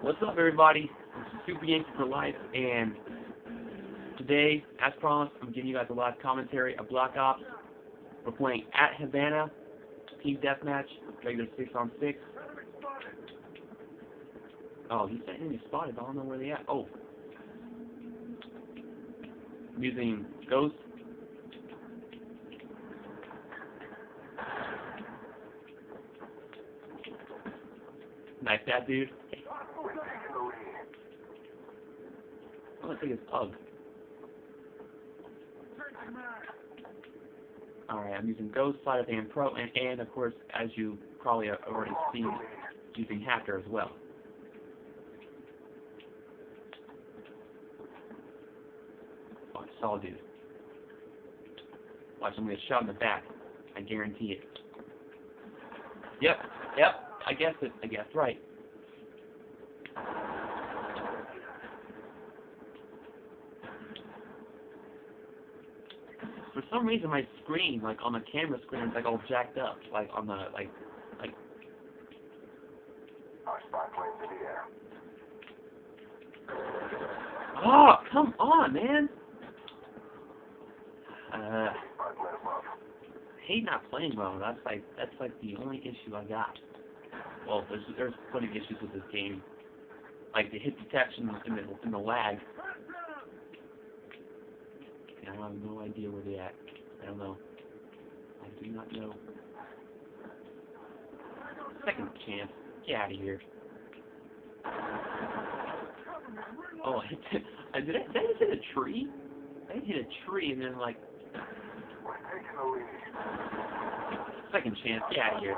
What's up, everybody? This is Super Yankee for Life, and today, as promised, I'm giving you guys a live commentary of Black Ops. We're playing at Havana, Team Deathmatch, regular 6 on 6. Oh, he's setting me spotted, I don't know where they at. Oh. I'm using Ghost. Knife that dude. His UG. Alright, I'm using Ghost, Sleight of Hand Pro, and, and of course, as you probably have already seen, using Hacker as well. Oh, solid dude. Watch, I'm gonna get shot in the back. I guarantee it. Yep, yep, I guessed it. I guessed right. For some reason, my screen, like on the camera screen, is like all jacked up, like on the like, like. Our spy planes in the air. Oh, come on, man. Uh, hate not playing well. That's like that's like the only issue I got. Well, there's there's plenty of issues with this game, like the hit detection and the and the lag. And I have no idea where they at. I don't know. I do not know. Second chance. Get out of here. Oh, I hit, I did I, did I hit a tree? I hit a tree and then like second chance. Get out of here.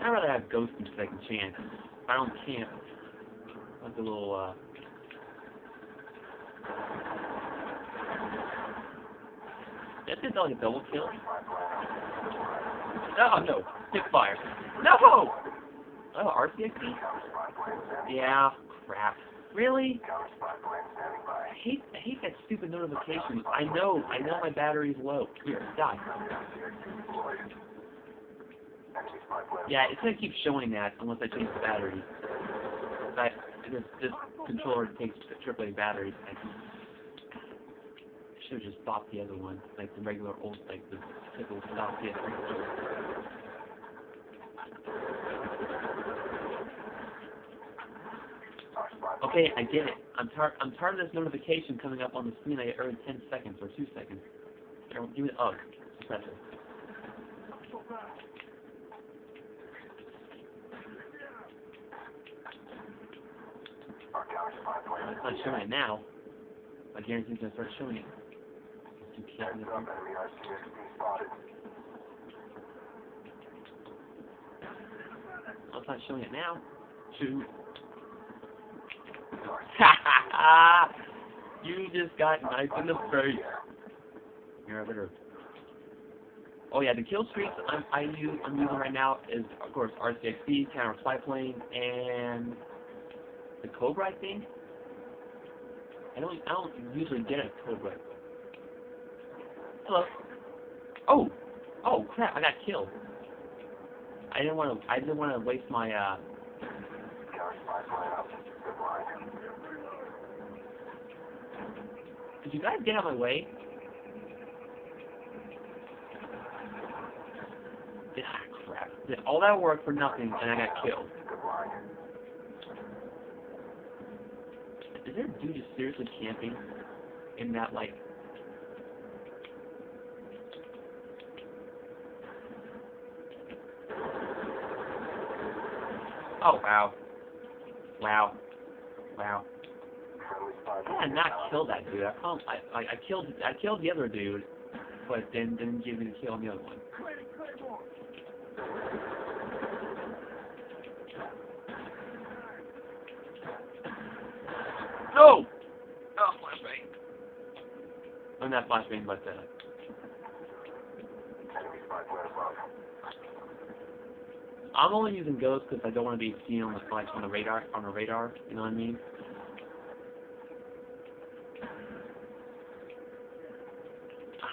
I'd rather have Ghost than Second Chance. I don't camp. Like a little, uh... That did like a double kill. Oh, no. Hip fire. No! Oh, RCXD? Yeah, crap. Really? I hate, I hate that stupid notification. I know, I know my battery's low. Here, die. Yeah, it's gonna keep showing that unless I change the battery. But this this controller takes AAA batteries. Should have just bought the other one, like the regular old, like the typical stock PS3 controller. Our spy plane. Okay, I get it. I'm tired. I'm tired of this notification coming up on the screen. I get every 10 seconds or two seconds. Here, Give me the UG suppressor. Our counter. It's not showing it now. I guarantee it's gonna start showing it. Heads cute. up, enemy RCXD spotted. It's not showing it now. Shoot. You just got knifed in the face. You're a better. Oh yeah, the kill streaks I'm I use I'm using right now is of course RCXD, counter spy plane, and the Cobra I think. I don't I don't usually get a Cobra. Hello. Oh, oh crap! I got killed. I didn't want to I didn't want to waste my uh. Could you guys get out of my way? Ah, crap. Did all that work for nothing and I got killed. Is there a dude just seriously camping in that, like... Oh, wow. Wow. Wow. I did not kill that dude. I, can't, I, I, I killed I killed the other dude, but then didn't give me the kill on the other one. No! Oh, flashbang. I'm not flashbang, but uh, Enemy spy plane above. I'm only using Ghost because I don't want to be seen on the like on the radar on the radar. You know what I mean?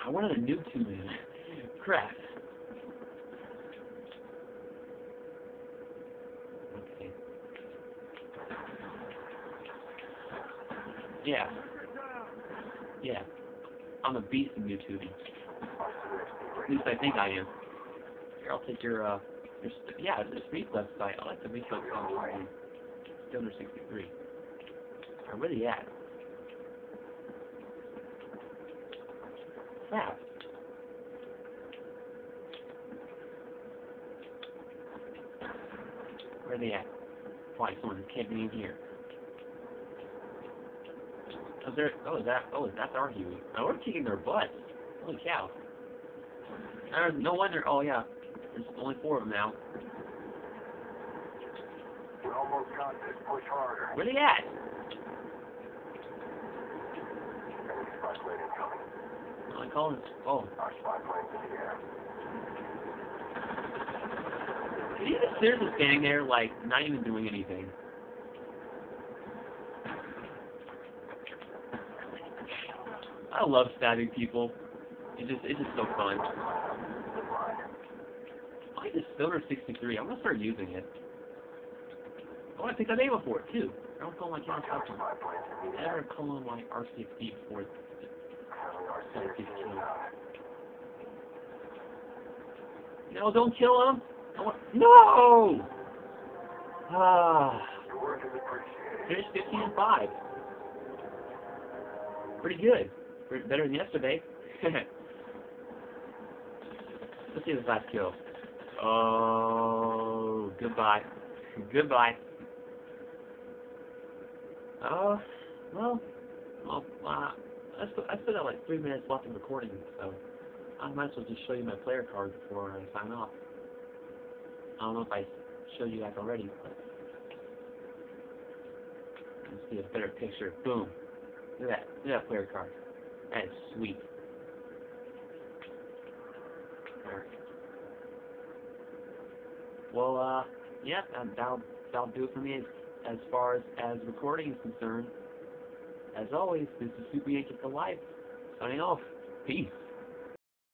I wanted a two man. Crap. Okay. Yeah. Yeah. I'm a beast in noobtubing. At least I think I am. Here, I'll take your, uh, st- yeah, the street website. I like the reflex on Stoner 63. Where really at? Crap. Where are they at? Why, someone's camping in here. Oh, there, oh, is that, oh, that's our Huey. Oh, we're kicking their butts. Holy cow. Uh, no wonder, oh yeah, there's only four of them now. We almost got this. Push harder. Where they at? Spy plane incoming. Oh, I call them, oh. Our spy plane's in the air. Is he just seriously standing there, like, not even doing anything? I love stabbing people. It's just, it's just so fun. I this Stoner 63. I'm gonna start using it. I want to pick a name for it too. I don't call my Our something. I never call my RCXD before. Friendly RCXD inbound. No, don't kill him. I no. Ah, finished 15 and five. Pretty good. Better than yesterday. Let's see this last kill. Oh, goodbye. Goodbye. Oh, well, well, uh, I still, I still got like three minutes left in recording, so I might as well just show you my player card before I sign off. I don't know if I showed you guys already, but let's see a better picture. Boom. Look at that. Look at that player card. That is sweet. There. Well, uh, yeah, that, that'll, that'll do it for me as, as far as, as recording is concerned. As always, this is Super Yankee for Life. Signing off. Peace.